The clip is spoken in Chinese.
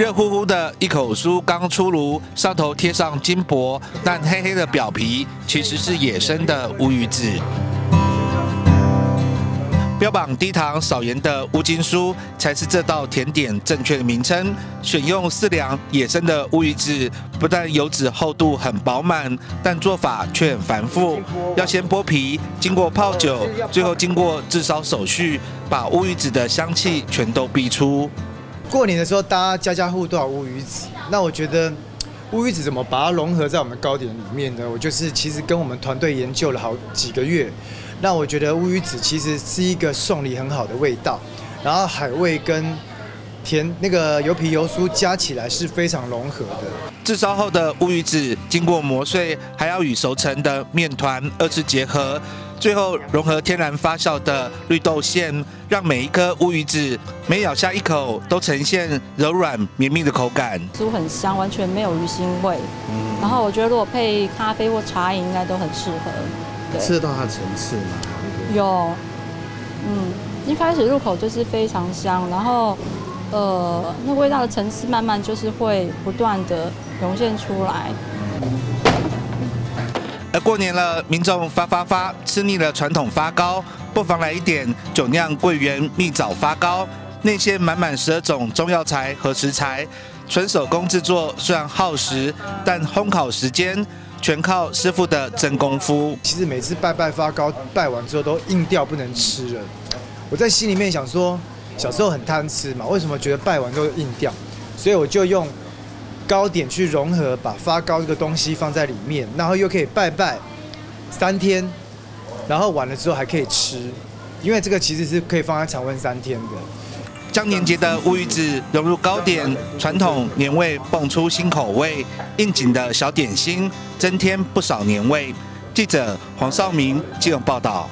热乎乎的一口酥刚出炉，上头贴上金箔，但黑黑的表皮其实是野生的乌鱼子。标榜低糖少盐的乌金酥才是这道甜点正确的名称。选用四两野生的乌鱼子，不但油脂厚度很饱满，但做法却很繁复。要先剥皮，经过泡酒，最后经过炙烧手续，把乌鱼子的香气全都逼出。过年的时候，大家家家户户都有乌鱼子。那我觉得乌鱼子怎么把它融合在我们糕点里面呢？我就是其实跟我们团队研究了好几个月。那我觉得乌鱼子其实是一个送礼很好的味道，然后海味跟甜那个油皮油酥加起来是非常融合的。炙烧后的乌鱼子经过磨碎，还要与熟成的面团二次结合，最后融合天然发酵的绿豆馅，让每一颗乌鱼子每咬下一口都呈现柔软绵密的口感。酥很香，完全没有鱼腥味。然后我觉得如果配咖啡或茶饮，应该都很适合。吃得到它的层次吗？有，嗯，一开始入口就是非常香，然后，呃，那味道的层次慢慢就是会不断的涌现出来。而过年了，民众发发发吃腻了传统发糕，不妨来一点酒酿桂圆蜜枣发糕，内馅满满十二种中药材和食材，纯手工制作，虽然耗时，但烘烤时间。全靠师傅的真功夫。其实每次拜拜发糕，拜完之后都硬掉不能吃了。我在心里面想说，小时候很贪吃嘛，为什么觉得拜完都硬掉？所以我就用糕点去融合，把发糕这个东西放在里面，然后又可以拜拜三天，然后完了之后还可以吃，因为这个其实是可以放在常温三天的。将年节的乌鱼子融入糕点，传统年味蹦出新口味，应景的小点心增添不少年味。记者黄少明，记者报道。